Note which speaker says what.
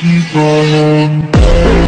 Speaker 1: keep on going.